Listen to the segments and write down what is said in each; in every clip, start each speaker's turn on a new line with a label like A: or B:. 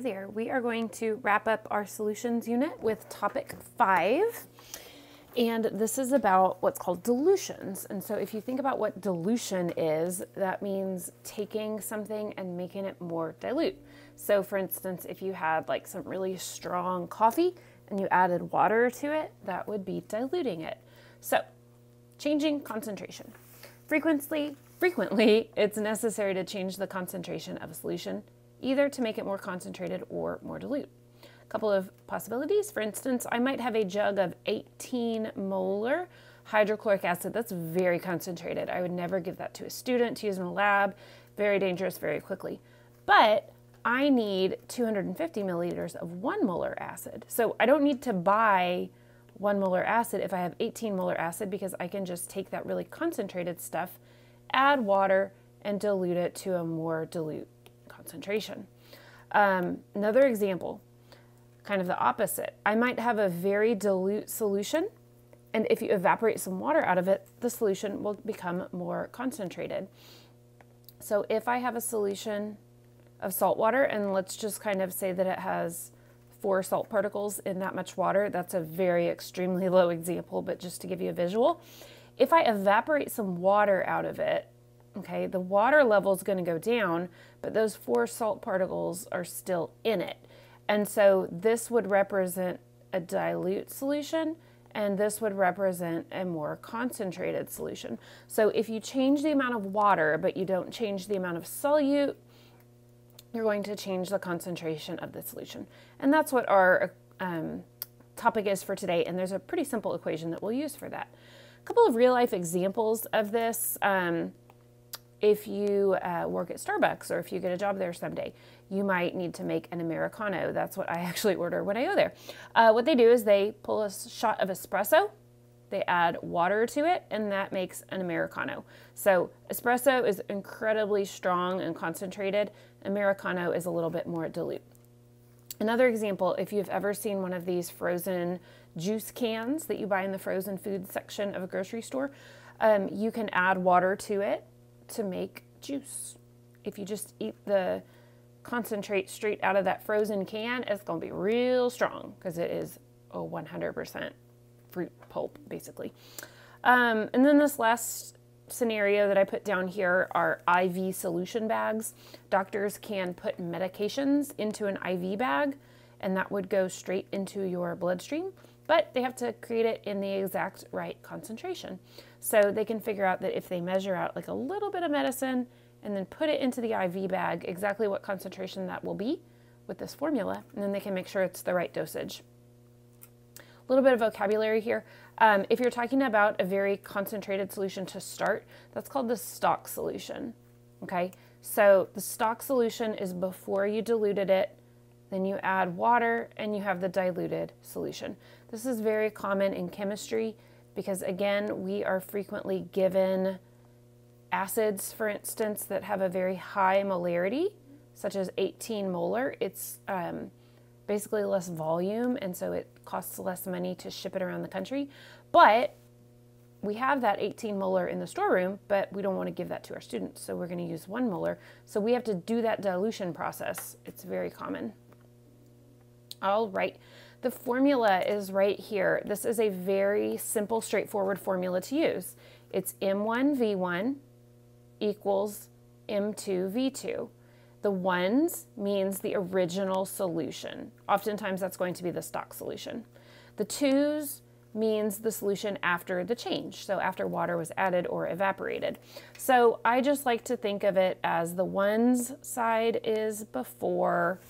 A: There. We are going to wrap up our solutions unit with topic five. And this is about what's called dilutions. And so, if you think about what dilution is, that means taking something and making it more dilute. So, for instance, if you had like some really strong coffee and you added water to it, that would be diluting it. So, changing concentration. Frequently, frequently, it's necessary to change the concentration of a solution either to make it more concentrated or more dilute. A couple of possibilities. For instance, I might have a jug of 18 molar hydrochloric acid. That's very concentrated. I would never give that to a student to use in a lab. Very dangerous very quickly. But I need 250 milliliters of one molar acid. So I don't need to buy one molar acid if I have 18 molar acid because I can just take that really concentrated stuff, add water, and dilute it to a more dilute concentration. Um, another example, kind of the opposite. I might have a very dilute solution, and if you evaporate some water out of it, the solution will become more concentrated. So if I have a solution of salt water, and let's just kind of say that it has four salt particles in that much water, that's a very extremely low example, but just to give you a visual. If I evaporate some water out of it, okay, the water level is going to go down, but those four salt particles are still in it. And so this would represent a dilute solution and this would represent a more concentrated solution. So if you change the amount of water, but you don't change the amount of solute, you're going to change the concentration of the solution. And that's what our um, topic is for today. And there's a pretty simple equation that we'll use for that. A couple of real life examples of this. Um, if you uh, work at Starbucks or if you get a job there someday, you might need to make an Americano. That's what I actually order when I go there. Uh, what they do is they pull a shot of espresso, they add water to it, and that makes an Americano. So espresso is incredibly strong and concentrated. Americano is a little bit more dilute. Another example, if you've ever seen one of these frozen juice cans that you buy in the frozen food section of a grocery store, um, you can add water to it to make juice. If you just eat the concentrate straight out of that frozen can, it's going to be real strong because it is a 100% fruit pulp, basically. Um, and then this last scenario that I put down here are IV solution bags. Doctors can put medications into an IV bag, and that would go straight into your bloodstream, but they have to create it in the exact right concentration. So they can figure out that if they measure out like a little bit of medicine and then put it into the IV bag, exactly what concentration that will be with this formula, and then they can make sure it's the right dosage. A little bit of vocabulary here. Um, if you're talking about a very concentrated solution to start, that's called the stock solution. Okay, so the stock solution is before you diluted it, then you add water and you have the diluted solution. This is very common in chemistry because again, we are frequently given acids, for instance, that have a very high molarity, such as 18 molar. It's um, basically less volume, and so it costs less money to ship it around the country. But we have that 18 molar in the storeroom, but we don't want to give that to our students, so we're going to use one molar. So we have to do that dilution process. It's very common. All right. The formula is right here. This is a very simple, straightforward formula to use. It's M1V1 equals M2V2. The ones means the original solution. Oftentimes that's going to be the stock solution. The twos means the solution after the change, so after water was added or evaporated. So I just like to think of it as the ones side is before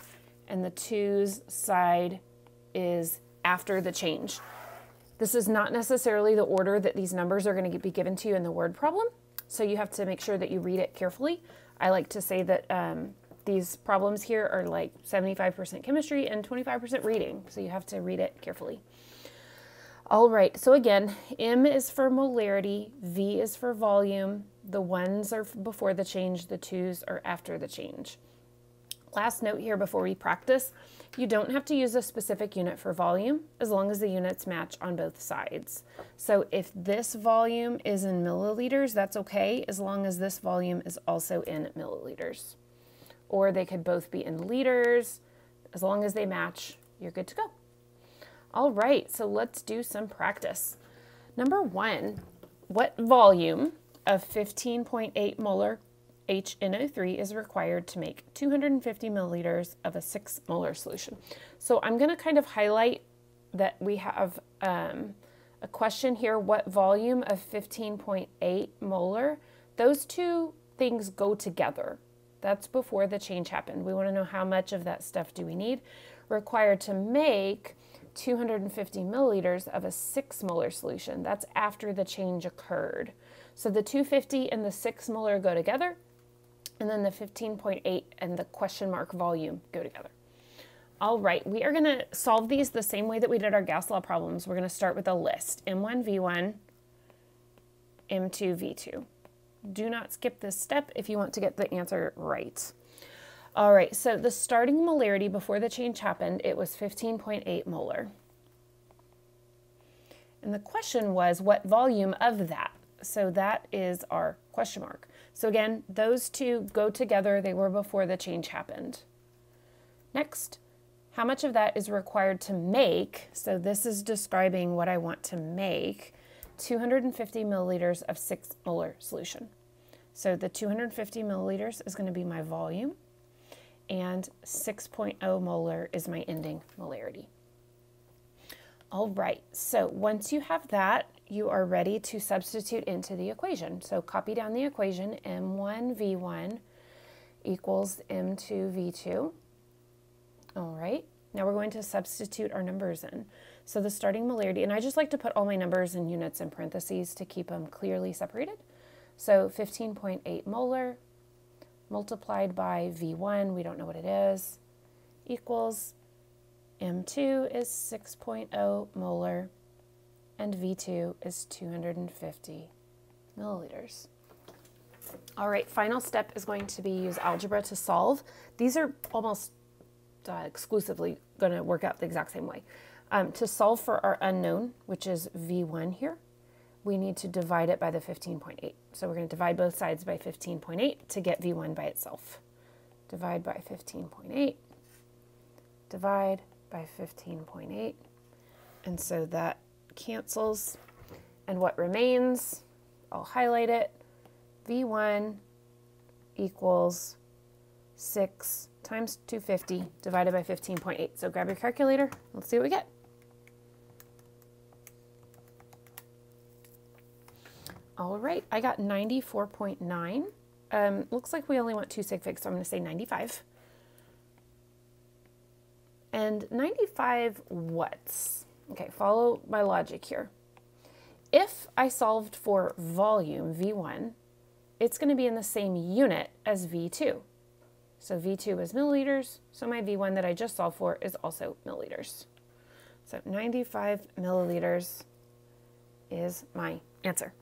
A: and the twos side is after the change. This is not necessarily the order that these numbers are going to be given to you in the word problem, so you have to make sure that you read it carefully. I like to say that um, these problems here are like 75% chemistry and 25% reading, so you have to read it carefully. All right, so again, M is for molarity, V is for volume, the ones are before the change, the twos are after the change. Last note here before we practice, you don't have to use a specific unit for volume as long as the units match on both sides. So if this volume is in milliliters, that's okay as long as this volume is also in milliliters. Or they could both be in liters, As long as they match, you're good to go. All right, so let's do some practice. Number one, what volume of 15.8 molar HNO3 is required to make 250 milliliters of a 6 molar solution? So I'm going to kind of highlight that we have um, a question here what volume of 15.8 molar? Those two things go together. That's before the change happened. We want to know how much of that stuff do we need required to make 250 milliliters of a 6 molar solution. That's after the change occurred. So the 250 and the 6 molar go together, and then the 15.8 and the question mark volume go together. All right, we are going to solve these the same way that we did our gas law problems. We're going to start with a list, M1, V1, M2, V2. Do not skip this step if you want to get the answer right. All right, so the starting molarity before the change happened, it was 15.8 molar. And the question was what volume of that? So that is our question mark. So again, those two go together. They were before the change happened. Next, how much of that is required to make? So this is describing what I want to make. 250 milliliters of 6 molar solution. So the 250 milliliters is going to be my volume and 6.0 molar is my ending molarity. All right, so once you have that, you are ready to substitute into the equation. So copy down the equation, M1V1 equals M2V2. All right, now we're going to substitute our numbers in. So the starting molarity, and I just like to put all my numbers in units in parentheses to keep them clearly separated. So 15.8 molar multiplied by V1, we don't know what it is, equals M2 is 6.0 molar and V2 is 250 milliliters. All right, final step is going to be use algebra to solve. These are almost uh, exclusively going to work out the exact same way. Um, to solve for our unknown, which is V1 here, we need to divide it by the 15.8. So we're going to divide both sides by 15.8 to get V1 by itself. Divide by 15.8, divide by 15.8, and so that cancels. And what remains, I'll highlight it, V1 equals 6 times 250 divided by 15.8. So grab your calculator, let's see what we get. All right, I got 94.9. Um, looks like we only want two sig figs, so I'm going to say 95. And 95 what's? Okay, follow my logic here. If I solved for volume, V1, it's going to be in the same unit as V2. So V2 is milliliters, so my V1 that I just solved for is also milliliters. So 95 milliliters is my answer.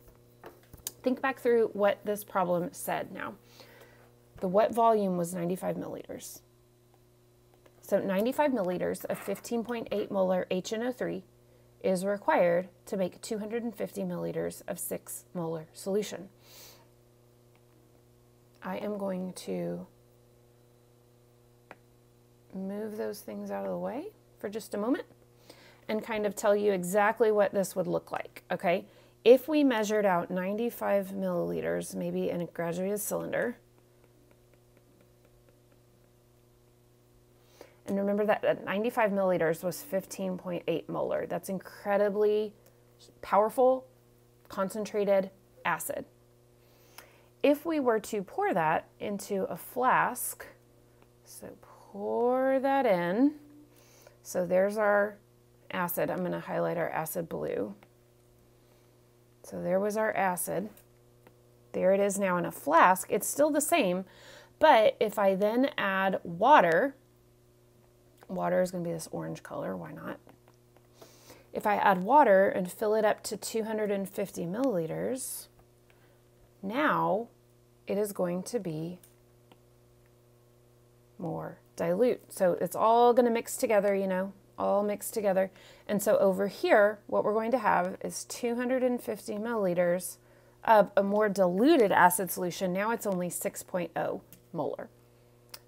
A: Think back through what this problem said now. The wet volume was 95 milliliters. So 95 milliliters of 15.8 molar HNO3 is required to make 250 milliliters of 6 molar solution. I am going to move those things out of the way for just a moment and kind of tell you exactly what this would look like, okay? If we measured out 95 milliliters, maybe in a graduated cylinder, and remember that 95 milliliters was 15.8 molar. That's incredibly powerful, concentrated acid. If we were to pour that into a flask, so pour that in. So there's our acid. I'm going to highlight our acid blue. So there was our acid. There it is now in a flask. It's still the same, but if I then add water, water is going to be this orange color, why not? If I add water and fill it up to 250 milliliters, now it is going to be more dilute. So it's all going to mix together, you know, all mixed together. And so over here, what we're going to have is 250 milliliters of a more diluted acid solution. Now it's only 6.0 molar.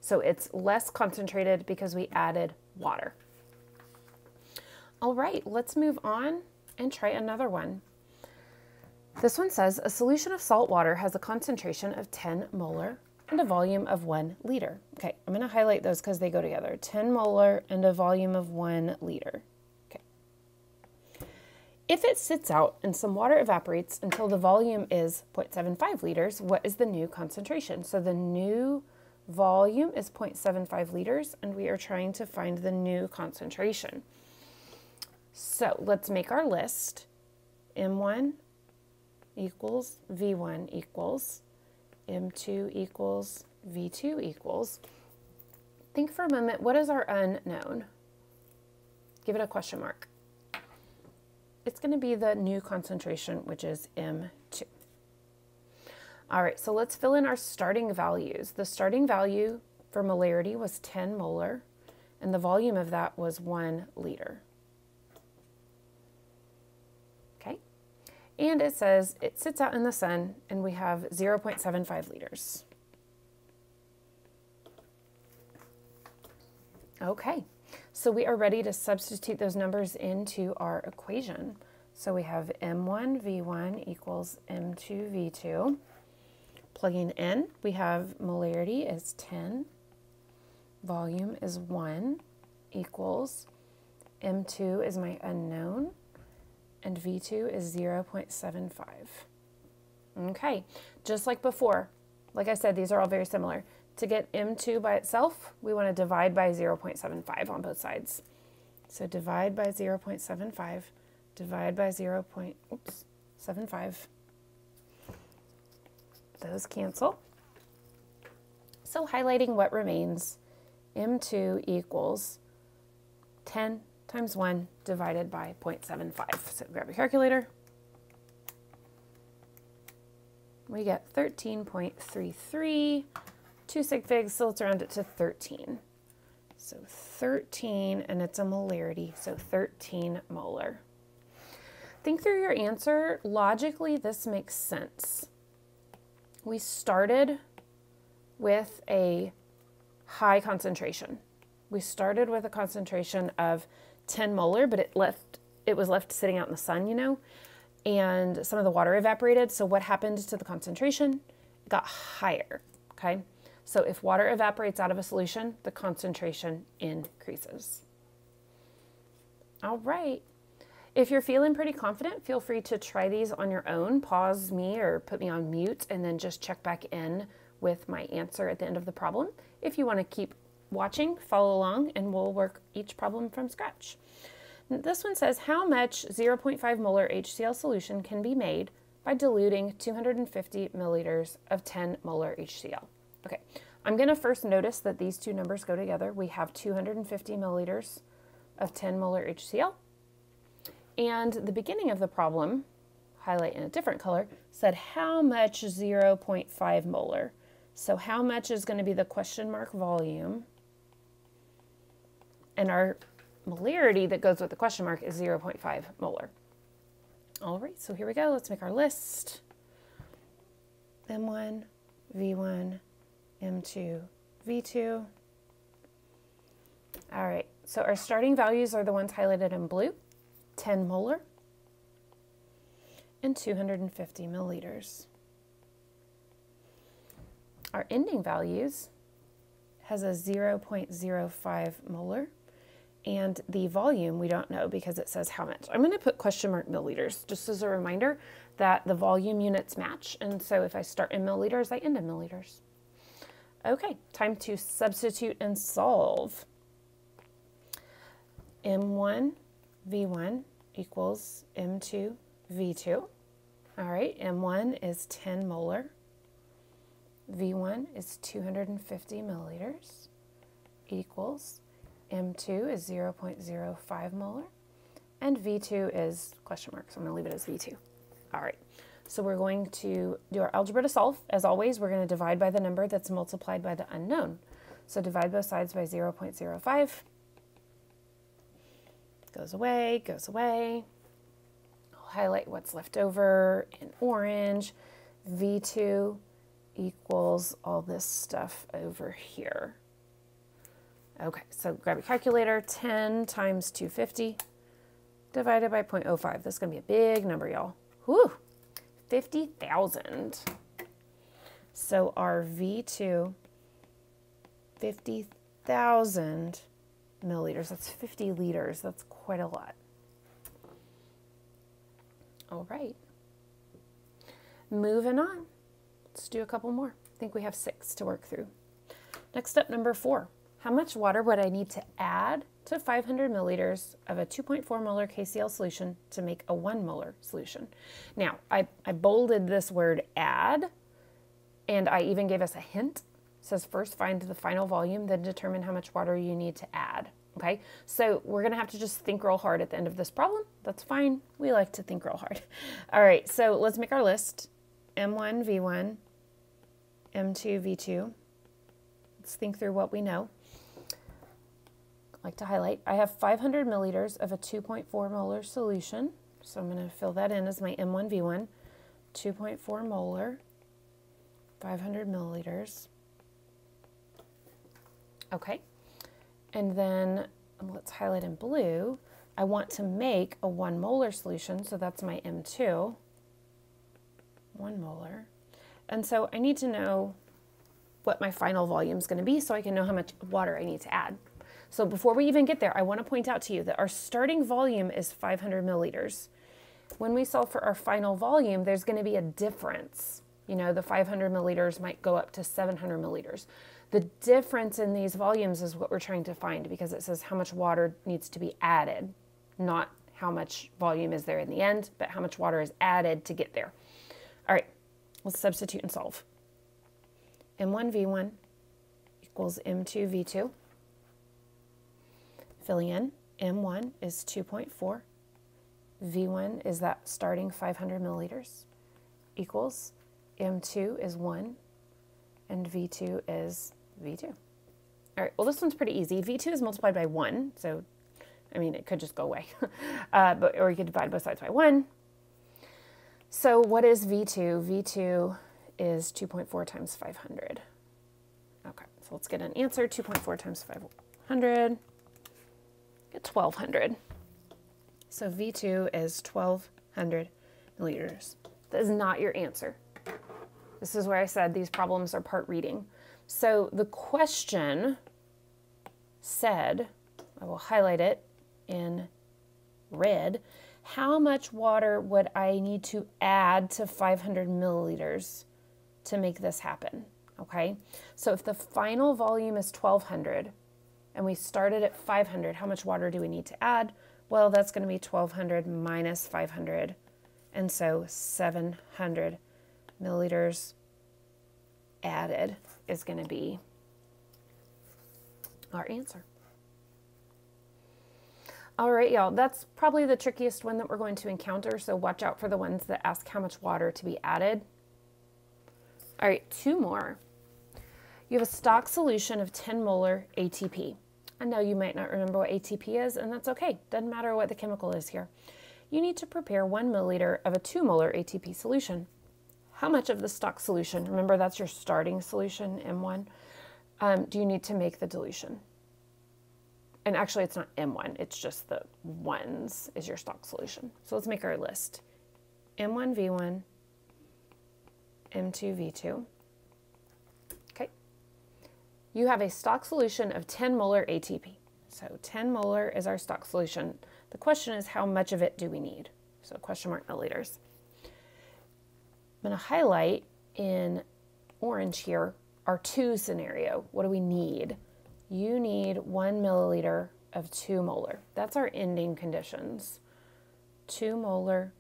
A: So it's less concentrated because we added water. All right, let's move on and try another one. This one says a solution of salt water has a concentration of 10 molar and a volume of 1 liter. Okay, I'm going to highlight those because they go together. 10 molar and a volume of 1 liter. Okay. If it sits out and some water evaporates until the volume is 0.75 liters, what is the new concentration? So the new volume is 0.75 liters and we are trying to find the new concentration. So let's make our list. M1 equals V1 equals M2 equals V2 equals. Think for a moment, what is our unknown? Give it a question mark. It's going to be the new concentration, which is M2. All right, so let's fill in our starting values. The starting value for molarity was 10 molar, and the volume of that was 1 liter. Okay, and it says it sits out in the sun and we have 0.75 liters. Okay, so we are ready to substitute those numbers into our equation. So we have M1 V1 equals M2 V2. Plugging in, we have molarity is 10, volume is 1 equals M2 is my unknown, and V2 is 0.75. Okay, just like before, like I said, these are all very similar. To get M2 by itself, we want to divide by 0.75 on both sides. So divide by 0.75, divide by 0.75. Those cancel. So highlighting what remains, M2 equals 10 times 1 divided by 0.75. So grab your calculator. We get 13.33, 2 sig figs, so let's round it to 13. So 13, and it's a molarity, so 13 molar. Think through your answer. Logically, this makes sense. We started with a high concentration. We started with a concentration of 10 molar, but it left it was left sitting out in the sun, you know, and some of the water evaporated. So what happened to the concentration? It got higher, okay? So if water evaporates out of a solution, the concentration increases. All right. If you're feeling pretty confident, feel free to try these on your own. Pause me or put me on mute and then just check back in with my answer at the end of the problem. If you want to keep watching, follow along, and we'll work each problem from scratch. This one says how much 0.5 molar HCl solution can be made by diluting 250 milliliters of 10 molar HCl. Okay, I'm going to first notice that these two numbers go together. We have 250 milliliters of 10 molar HCl. And the beginning of the problem, highlight in a different color, said how much 0.5 molar. So how much is going to be the question mark volume and our molarity that goes with the question mark is 0.5 molar. All right, so here we go. Let's make our list. M1, V1, M2, V2. All right, so our starting values are the ones highlighted in blue, 10 molar and 250 milliliters. Our ending values has a 0.05 molar and the volume, we don't know because it says how much. I'm going to put question mark milliliters just as a reminder that the volume units match. And so if I start in milliliters, I end in milliliters. Okay, time to substitute and solve. M1 V1 equals M2 V2. All right, M1 is 10 molar. V1 is 250 milliliters equals M2 is 0.05 molar, and V2 is question mark, so I'm going to leave it as V2. All right, so we're going to do our algebra to solve. As always, we're going to divide by the number that's multiplied by the unknown. So divide both sides by 0.05. Goes away, goes away. I'll highlight what's left over in orange. V2 equals all this stuff over here. Okay, so grab your calculator, 10 times 250 divided by 0.05. This is going to be a big number, y'all. Whew, 50,000. So our V2, 50,000 milliliters. That's 50 liters. That's quite a lot. All right. Moving on. Let's do a couple more. I think we have six to work through. Next up, number four. How much water would I need to add to 500 milliliters of a 2.4 molar KCl solution to make a 1 molar solution? Now, I, I bolded this word add, and I even gave us a hint. It says first find the final volume, then determine how much water you need to add. Okay, so we're gonna have to just think real hard at the end of this problem. That's fine. We like to think real hard. All right, so let's make our list. M1, V1, M2, V2. Let's think through what we know. like to highlight. I have 500 milliliters of a 2.4 molar solution. So I'm to fill that in as my M1, V1. 2.4 molar, 500 milliliters. Okay. And then let's highlight in blue. I want to make a 1 molar solution, so that's my M2. 1 molar. And so I need to know what my final volume is going to be so I can know how much water I need to add. So before we even get there, I want to point out to you that our starting volume is 500 milliliters. When we solve for our final volume, there's going to be a difference. You know, the 500 milliliters might go up to 700 milliliters. The difference in these volumes is what we're trying to find because it says how much water needs to be added, not how much volume is there in the end, but how much water is added to get there. All right, let's substitute and solve. M1 V1 equals M2 V2. Filling in, M1 is 2.4. V1 is that starting 500 milliliters equals M2 is 1 and V2 is V2. All right, well, this one's pretty easy. V2 is multiplied by 1, so, I mean, it could just go away. uh, but, or you could divide both sides by 1. So what is V2? V2 is 2.4 times 500. Okay, so let's get an answer. 2.4 times 500, get 1200. So V2 is 1200 milliliters. That is not your answer. This is where I said these problems are part reading. So the question said, I will highlight it in red, how much water would I need to add to 500 milliliters to make this happen? Okay, so if the final volume is 1200 and we started at 500, how much water do we need to add? Well, that's going to be 1200 minus 500, and so 700 milliliters added is going to be our answer. All right, y'all, that's probably the trickiest one that we're going to encounter, so watch out for the ones that ask how much water to be added. All right, two more. You have a stock solution of 10 molar ATP. I know you might not remember what ATP is, and that's okay. Doesn't matter what the chemical is here. You need to prepare one milliliter of a two molar ATP solution. How much of the stock solution, remember that's your starting solution, M1, um, do you need to make the dilution? And actually it's not M1, it's just the ones is your stock solution. So let's make our list. M1, V1, M2, V2. Okay. You have a stock solution of 10 molar ATP. So 10 molar is our stock solution. The question is how much of it do we need? So question mark milliliters. I'm going to highlight in orange here our two scenario. What do we need? You need one milliliter of two molar. That's our ending conditions. Two molar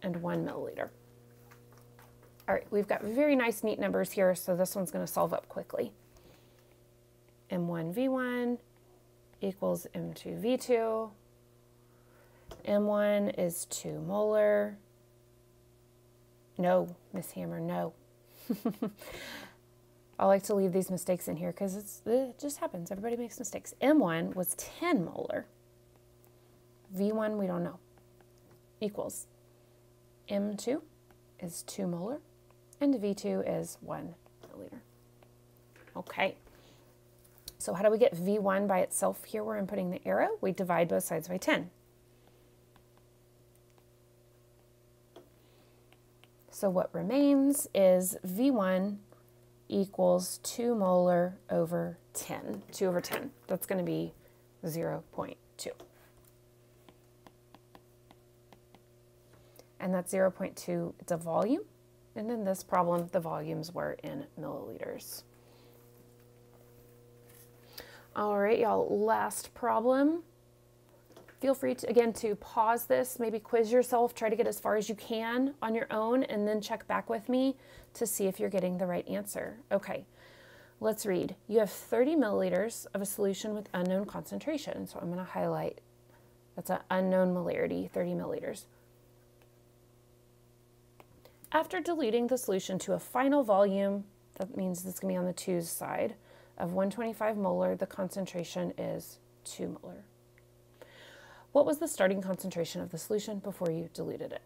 A: and one milliliter. All right, we've got very nice neat numbers here, so this one's going to solve up quickly. M1V1 equals M2V2. M1 is 2 molar. No, Miss Hammer, no. I like to leave these mistakes in here because it just happens. Everybody makes mistakes. M1 was 10 molar. V1, we don't know. Equals M2 is 2 molar and V2 is 1 milliliter. Okay. So how do we get V1 by itself here where I'm putting the arrow? We divide both sides by 10. So what remains is V1 equals 2 molar over 10. 2 over 10. That's going to be 0 0.2. And that's 0 0.2, it's a volume. And in this problem, the volumes were in milliliters. All right, y'all, last problem. Feel free to, again, to pause this, maybe quiz yourself, try to get as far as you can on your own, and then check back with me to see if you're getting the right answer. Okay, let's read. You have 30 milliliters of a solution with unknown concentration. So I'm going to highlight that's an unknown molarity, 30 milliliters. After diluting the solution to a final volume, that means going to be on the 2's side, of 125 molar, the concentration is 2 molar. What was the starting concentration of the solution before you diluted it?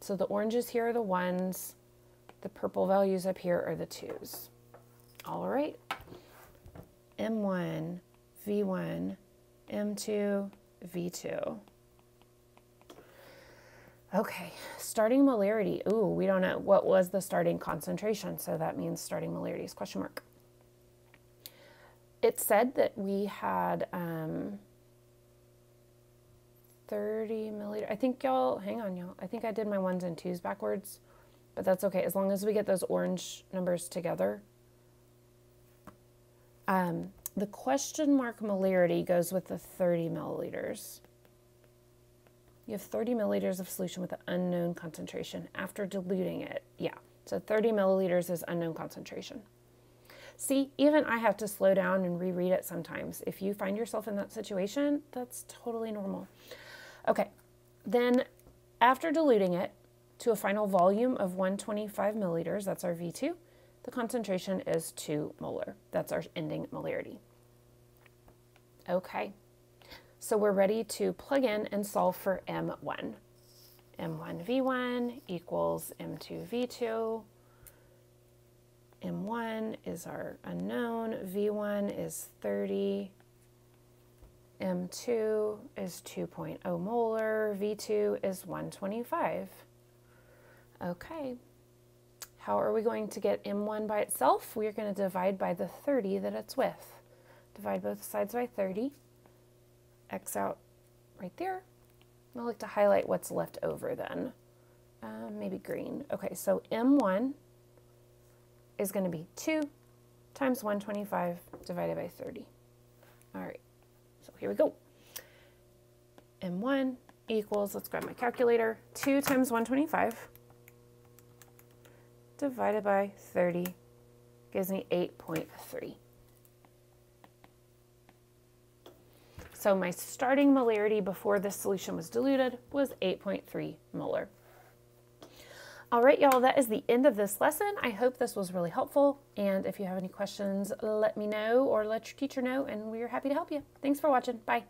A: So the oranges here are the ones, the purple values up here are the twos. All right, M1, V1, M2, V2. Okay, starting molarity. Ooh, we don't know what was the starting concentration, so that means starting molarity is question mark. It said that we had um, 30 milliliter. I think y'all, hang on y'all. I think I did my ones and twos backwards, but that's okay as long as we get those orange numbers together. Um, the question mark molarity goes with the 30 milliliters. You have 30 milliliters of solution with an unknown concentration after diluting it. Yeah, so 30 milliliters is unknown concentration. See, even I have to slow down and reread it sometimes. If you find yourself in that situation, that's totally normal. Okay, then after diluting it to a final volume of 125 milliliters, that's our V2, the concentration is 2 molar. That's our ending molarity. Okay, so we're ready to plug in and solve for M1. M1V1 equals M2V2. M1 is our unknown, V1 is 30, M2 is 2.0 molar, V2 is 125. Okay, how are we going to get M1 by itself? We are going to divide by the 30 that it's with. Divide both sides by 30, X out right there. I like to highlight what's left over then. Uh, maybe green. Okay, so M1 is going to be 2 times 125 divided by 30. All right, so here we go. M1 equals, let's grab my calculator, 2 times 125 divided by 30 gives me 8.3. So my starting molarity before this solution was diluted was 8.3 molar. All right, y'all, that is the end of this lesson. I hope this was really helpful. And if you have any questions, let me know or let your teacher know, and we're happy to help you. Thanks for watching. Bye.